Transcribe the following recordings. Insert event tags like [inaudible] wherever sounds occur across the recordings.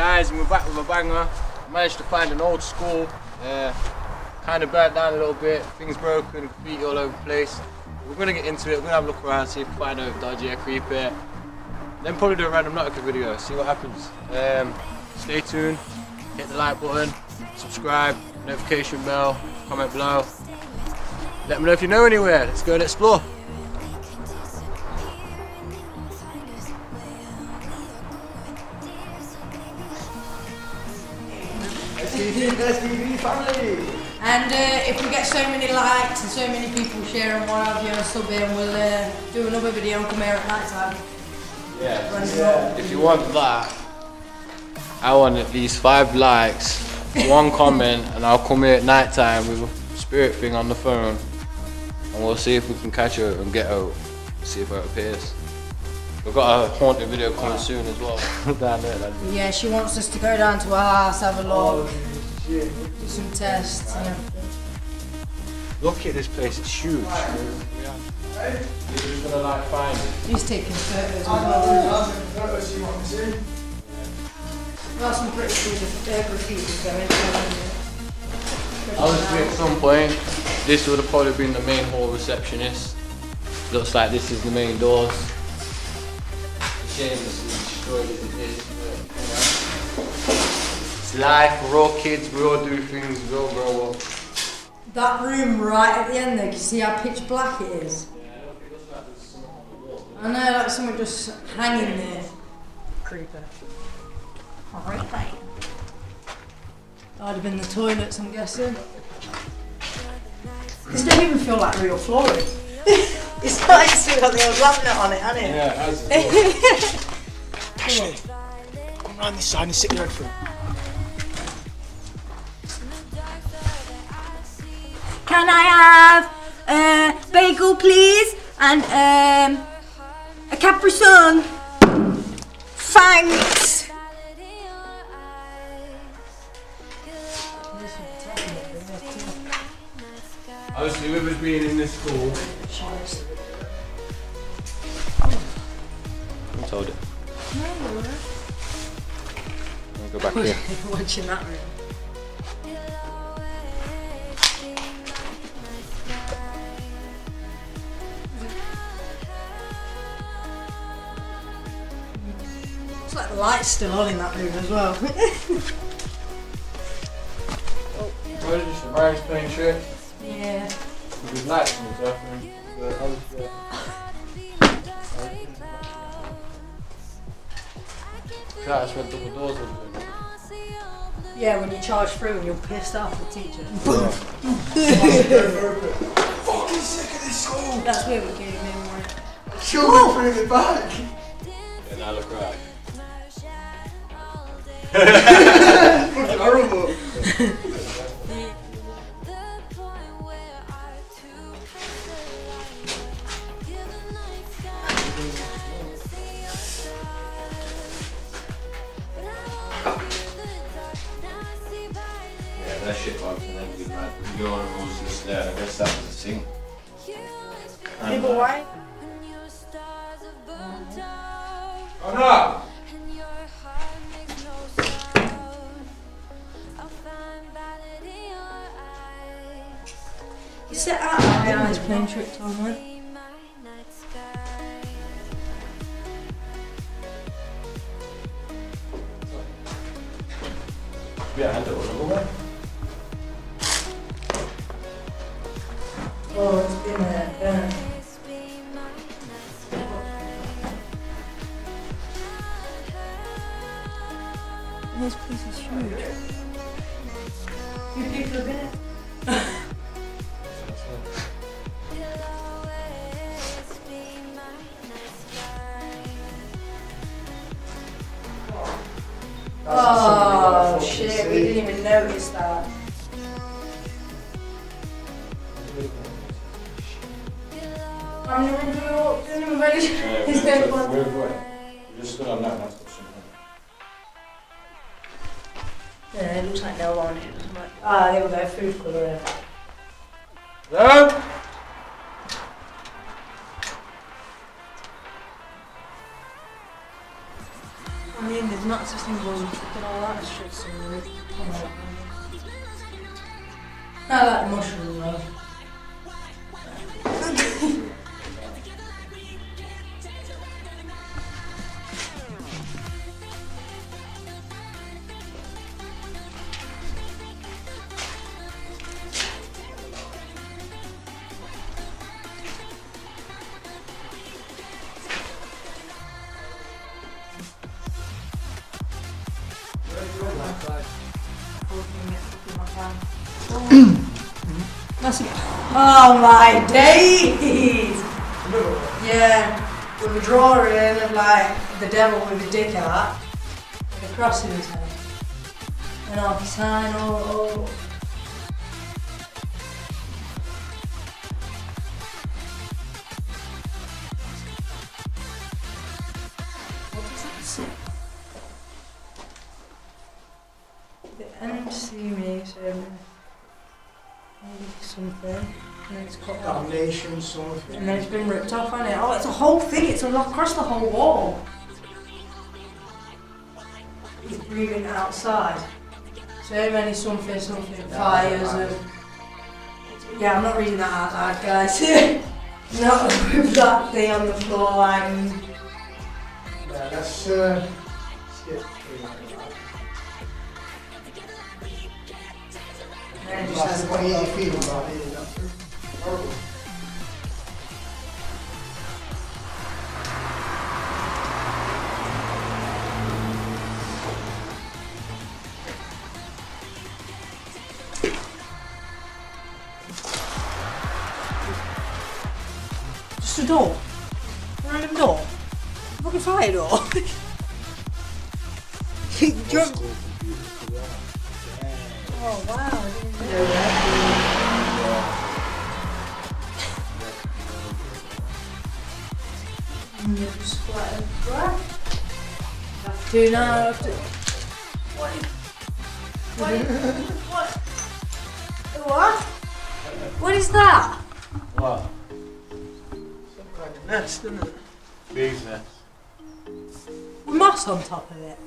guys, and we're back with a banger. Managed to find an old school, uh, kind of burnt down a little bit, things broken, graffiti all over the place. We're gonna get into it, we're gonna have a look around, see if we find a dodgy a creeper. Then probably do a random Nautica video, see what happens. Um, stay tuned, hit the like button, subscribe, notification bell, comment below. Let me know if you know anywhere, let's go and explore. SBB family. And uh, if we get so many likes and so many people sharing what have you and subbing, we'll uh, do another video and come here at night time. Yeah. If you want that, I want at least five likes, one [laughs] comment, and I'll come here at night time with a spirit thing on the phone, and we'll see if we can catch her and get her, see if her appears. We've got a haunted video coming soon as well. [laughs] Down there, Yeah, she wants us to go down to her house, have a Oh, look, do some tests and everything. Look at this place, it's huge. You're just gonna like find. He's taking photos as I'm well. going to see I'm seeing. We've got some pretty cool graffiti going Obviously, at some point, this would have probably been the main hall receptionist. Looks like this is the main doors. Shame this is destroyed as it is, but you know. It's life, we're all kids, we all do things, we all grow up. That room right at the end there, can you see how pitch black it is? I know, like someone just hanging there. Creeper. Alright. That'd have been the toilets, I'm guessing. This don't even feel like real flooring. [laughs] It's not still got the old laminate on it, hasn't it? Yeah, as Ashley, [laughs] come round this side and sit your head through. Can I have a bagel, please? And um, a Capri Sun? Thanks. Obviously, with us being in this school. I told it. I'll go back here. [laughs] Watching that room. It's like the light's still on in that room as well. What is this? Ryan's playing shirt. yeah. With lights and stuff. And, but obviously, That's where double doors would have been. Yeah, when you charge through and you're pissed off the teacher. Fucking sick of this school. That's where we came in, right? Children bring it back. And I look right. Fucking horrible. Yeah, that shit box and then we like you go on and was just there. I guess that was the thing. People, why? Oh no! Sit out my eyes playing tricks on one. Yeah, I don't know. Oh, it's been a burn. This place is huge. You people have been Walked in and ready? He's going that. Yeah, it looks like something. Ah, there we go, food colour. Hello? I mean, there's not symbols and fucking all that shit. So like the mushrooms though. That's oh my days! Yeah, with a drawing of like the devil with a dick out, and a cross in his head, and off sign all, all. End see me, so maybe something, and then it's off. Damnation, something. And then it's been ripped off, hasn't it? Oh, it's a whole thing. It's across the whole wall. He's breathing outside. So many something, something, fires and... Yeah, I'm not reading that out loud, guys. [laughs] not with that thing on the floor, I'm... Yeah, let's uh, has what you feel about it, doctor. Horrible. Just a door. A random door. Fucking fire door. Do you want- Oh wow, I didn't know that. And you just it. Do now have to. What? What? what? What? What is that? What? Some kind of nest, isn't it? Bee's nest. With moss on top of it.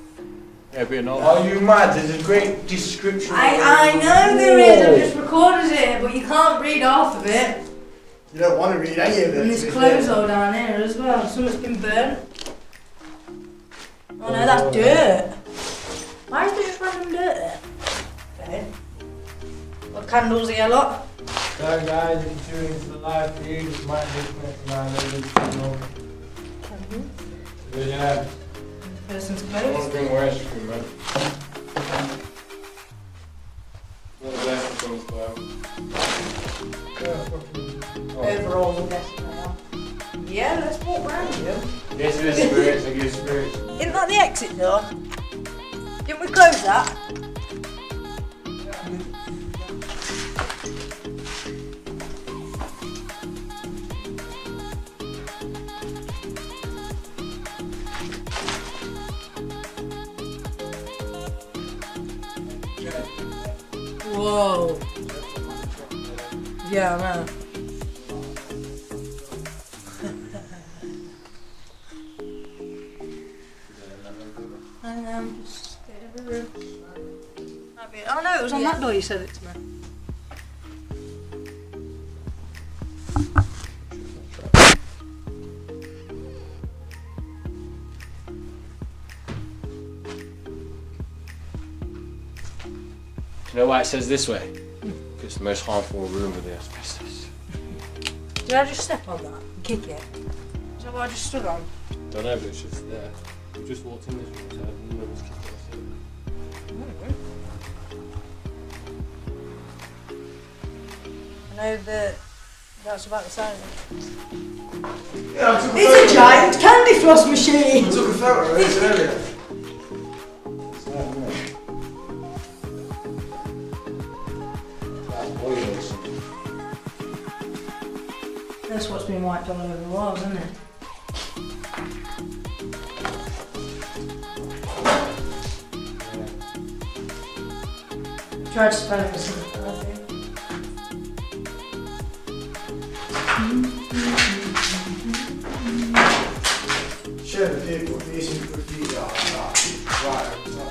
Yeah, be an. Are you mad? There's a great description. I, I know there is, I've just recorded it, but you can't read half of it. You don't want to read any of it. And to there's clothes all down here as well. Something's been burnt. Oh no, that's oh. dirt. Why is there just random dirt there? Okay. What candles are yellow? So guys, if you're tuning into the live feed, it might disconnect my ladies channel. Good job. Person's I want to bring more ice cream, man. One of the best things, though. Yeah, fucking- Overalls, I'm guessing they are. Yeah, let's walk round you. Yes, it is spirits. I give you spirits. Isn't that the exit door? Didn't we close that? [laughs] room. Might be- Oh no, it was on that door you said it You know why it says this way? Hmm. Because It's the most harmful room with the asbestos. [laughs] Did I just step on that and kick it? Is that what I just stood on? Don't know, but it's just there. We just walked in this room, so I didn't know it was kicking us in. I know that that's about the size of it. Yeah, I a It's a giant candy floss machine! I took a photo of this earlier. Wiped all over the walls, isn't it? Tried to spell it with Share the people, these in graffiti art. Right, so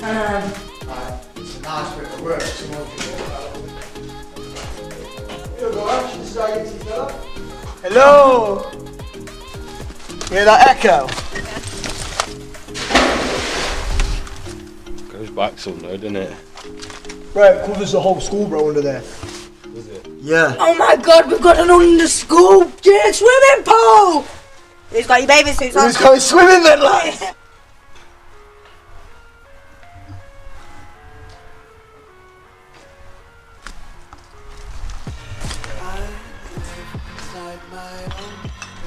I know. Like, it's a nice bit of work. Can do that. Here Ash. This is how you get your fella. Hello. Hear that echo? Goes back some though, doesn't it? Right, it covers the whole school, bro, under there. Does it? Yeah. Oh my god, we've got an under school yeah, swimming pool! Who's got your bathing suits on? Who's going swimming then, lads? [laughs] inside my own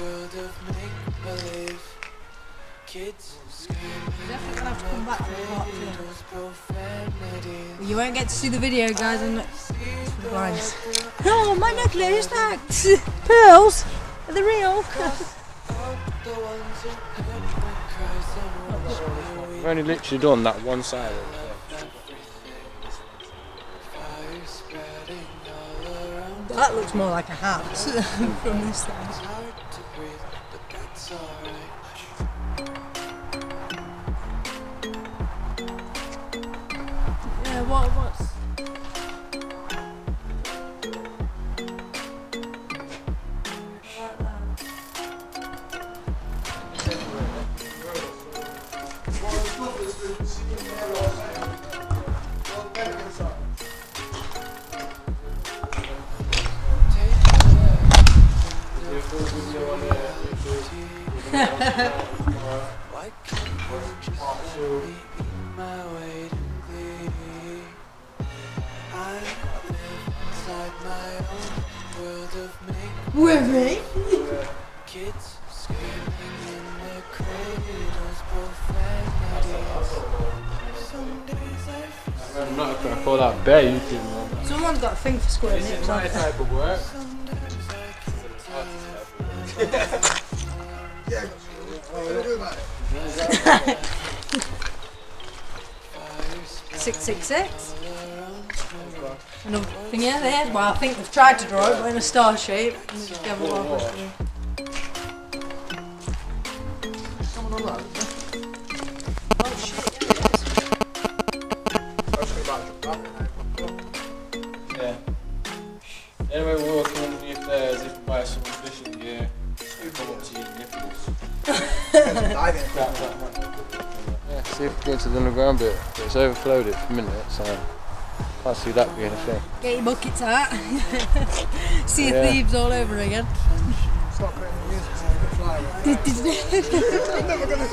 world of make believe. Kids screaming gonna have to come back for part two. profanities. You won't get to see the video, guys, and the blinds. Oh, my necklace, thanks. Pearls? Are they real? The ones who heard my cries and watched me We've only literally done that one side. That looks more like a hat [laughs] from this side. Yeah, what, what's... Women? kids screaming in their cradles, profanities. I'm not gonna call that bear. bare YouTube man. Someone's got a thing for square This is my type of work. Six six six. Another thing yeah, there. Well, I think they've tried to draw it, but in a star shape. And they just gave a lot of Yeah. Anyway, we're working underneath there as if we buy some fishing gear. We up to your nipples. [laughs] Diving. Yeah, see if we get into the underground bit. It's overflowed it for a minute, so can't see that being a thing. Get your buckets out. [laughs] See Yeah. thieves all over again. Stop putting music so you can fly. I'm never gonna,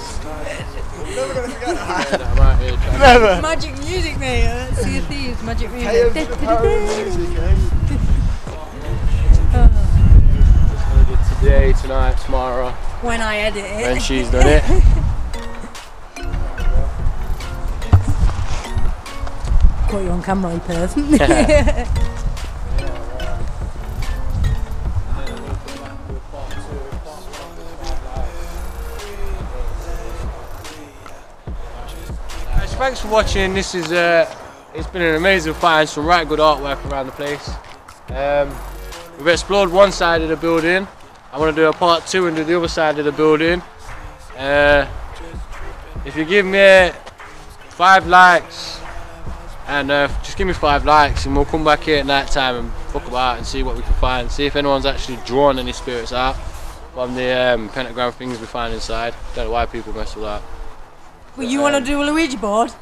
never gonna forget that. I'm out here trying Never. Magic music, mate. Uh, Sea of Thieves, magic music. Hey, over the power of music, to do [laughs] it today, tonight, tomorrow, when I edit it. when she's done it. [laughs] Caught you on camera, you perv. [laughs] Guys, thanks for watching. This is uh, it's been an amazing find. Some right good artwork around the place. Um, we've explored one side of the building. I want to do a part two and do the other side of the building. Uh, if you give me five likes and uh, just give me five likes and we'll come back here at night time and look about and see what we can find. See if anyone's actually drawn any spirits out from the um, pentagram things we find inside. Don't know why people mess with that. but you want to do a Ouija board?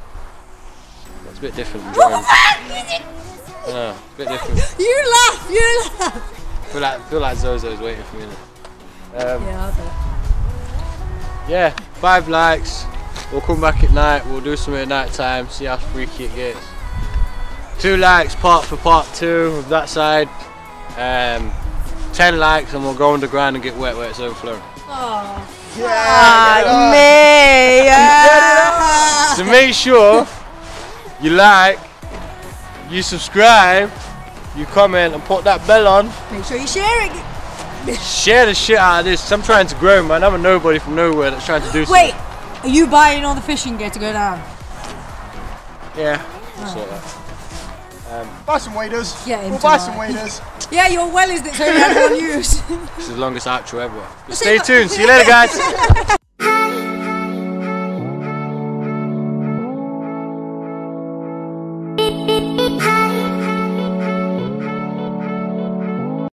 It's a bit different. than drawing. [laughs] Yeah, a bit different. You laugh, you laugh. I feel like, feel like Zozo's waiting for me. Um, Yeah, yeah, five likes. We'll come back at night. We'll do something at night time. See how freaky it gets. Two likes, part for part two of that side. Um, ten likes, and we'll go underground and get wet where it's overflowing. Oh. Yeah, me, yeah. [laughs] So make sure you like, you subscribe, you comment, and put that bell on. Make sure you share it. Share the shit out of this. I'm trying to grow, man. I'm a nobody from nowhere that's trying to do Wait, something. are you buying all the fishing gear to go down? Yeah. we'll sort that. Um, buy some waders. Get him We'll buy some waders. [laughs] Yeah, your well is that's only had one use. This is the longest outro ever. But stay tuned. See you later, guys. [laughs]